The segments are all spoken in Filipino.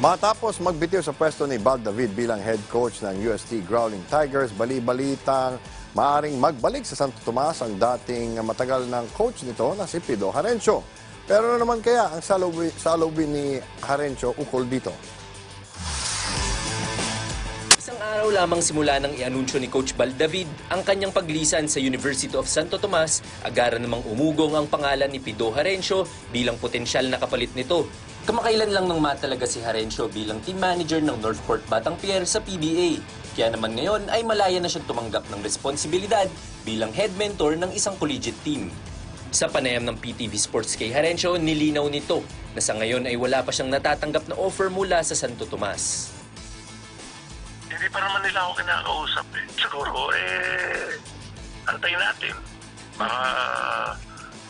Matapos magbitiw sa pwesto ni Val David bilang head coach ng UST Growling Tigers, bali-balitang maaring magbalik sa Santo Tomas ang dating matagal ng coach nito na si Pido Harencio. Pero ano naman kaya ang salubin, salubin ni Harencio ukol dito? Araw lamang simula nang i-anunsyo ni Coach Bal David ang kanyang paglisan sa University of Santo Tomas, agara namang umugong ang pangalan ni Pido Harencio bilang potensyal na kapalit nito. Kamakailan lang nang matalaga si Harencio bilang team manager ng Northport Batang Pier sa PBA. Kaya naman ngayon ay malaya na siyang tumanggap ng responsibilidad bilang head mentor ng isang collegiate team. Sa panayam ng PTV Sports kay Harencio, nilinaw nito na sa ngayon ay wala pa siyang natatanggap na offer mula sa Santo Tomas. Hindi pa naman nila ako kinakausap eh. Siguro, eh, antayin natin. Baka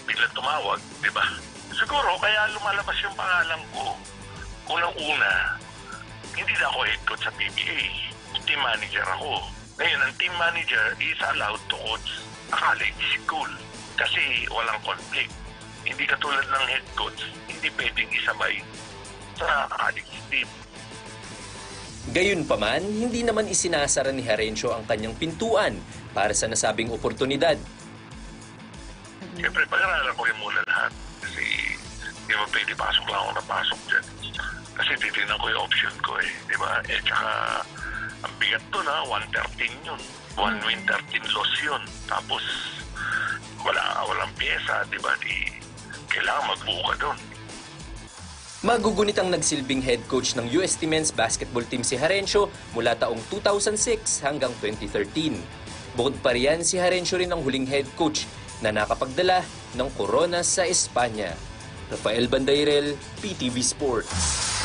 biglang tumawag, di ba? Siguro, kaya lumalabas yung pangalan ko. Unang-una, hindi na ako head coach sa PBA. Team manager ako. Ngayon, ang team manager is allowed to coach a college school kasi walang conflict. Hindi katulad ng head coach, hindi pwedeng isabay sa college team. Gayunpaman, hindi naman isinasara ni Harencio ang kanyang pintuan para sa nasabing oportunidad. Siyempre, pag-aralan ko yung muna lahat. Kasi hindi mo pwede pasok lang ako na pasok dyan. Kasi titignan ko yung option ko eh. Di ba? Eh, tsaka ang bigat to na, 113 yun. One win, 13 loss yun. Tapos, wala, walang pyesa, di ba? Di, kailangan magbuo ka doon. Magugunit ang nagsilbing head coach ng UST Men's Basketball Team si Harencio mula taong 2006 hanggang 2013. Bukod pa riyan, si Harencio rin ang huling head coach na nakapagdala ng corona sa Espanya. Rafael Bandairel, PTV Sports.